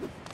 you